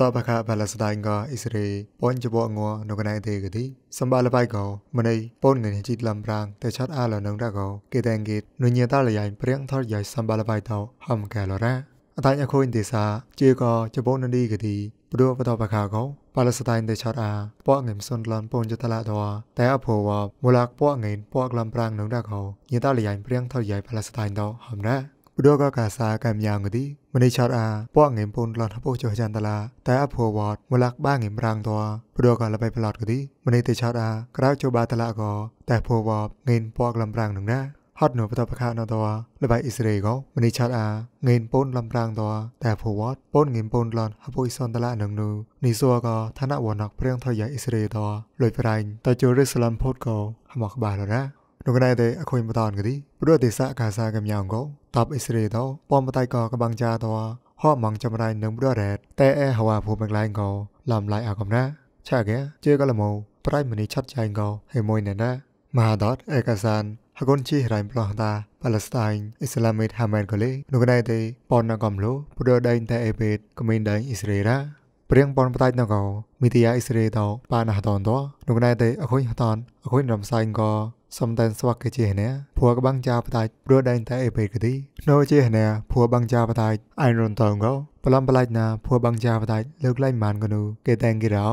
តបខាបាឡស្ដៃងអ៊ីស្រាអែលពនជបងនៅកណៃទេកទីសំបាលបៃកោម្នៃពនងនេះជីតលំប្រាំងតែឆាត់អាលនឹងរកោគេតែងគេនុញតាលយ៉ៃព្រៀងថតយ៉ៃសំបាលបៃតោហំកែលរ៉ាអតាញអខូនទេសាជាកោជបននីកទីព្រោះបតបខាកោបាឡស្ដៃទេឆាត់អាពកងឹមសុនឡនពនចតឡាតោតែអភវមូលាកពកងឹមពកលំប្រាំងនឹងរកោញតាលយ៉ៃព្រៀងថតយ៉ៃបាឡស្ដៃតោហំរ៉ា ព្រោះក៏កាសាកំយ៉ាងកទីមនីឆតអាពកងេមពុនឡតពោចចាន់តឡាតែអភវតមលាក់បាងេមរាងតព្រោះក៏លបៃប្លត់កទីមនីទេឆតអាក្រៅជបាតឡាក៏តែភវតងេនពកលំរាងនឹងណាហត់នៅបតបខាណតលបៃអ៊ីស្រាអែលក៏មនីឆតអាងេនពូនលំរាងតតែភវតពូនងេមពូនឡនហពុយសនតឡានឹងនូនីសួរក៏ឋានៈវណកព្រៀងថយអ៊ីស្រាអែលតលុយប្រៃតជូរិស្លាមផូតក៏ហមកបាឡរ៉ា នោះកណែតែអខុយបតានកទីព្រោះទេសកាសាកំយ៉ាងក៏តបអ៊ីស្រាអែលទៅពំបតៃក៏កបាំងចាទៅហមងចម្រៃនឹងព្រោះរ៉ែតែអែហវ៉ាភូមិក្លែងក៏ឡំឡៃអកំណាឆាកែជឿក៏លមោប្រៃមនីឆាត់ចៃក៏ហេមួយណែណាមហាដតឯកសានហកុនជីរៃប្លោះតាប៉ាឡេស្តៃអ៊ីស្លាមីតហាមែនក៏លេនោះកណែតែប៉ុនណកំលោព្រោះដៃតែអេបេតក៏មានដៃអ៊ីស្រាអែលព្រៀងប៉ុនបតៃណកោមីទីយ៉ាអ៊ីស្រាអែលតបានហតនតនោះកណែតែអខុញហតនអខុញរំសាយក៏ សំតែនស្វាក់គេជាណែភួកបាំងចាបតាច់ព្រោះដែងតែអេបេកទីណូជាណែភួបាំងចាបតាច់អៃរុនតងកោប្លំប្លាច់ណាភួបាំងចាបតាច់លើកឡៃម៉ានកនូគេតែងគេរោ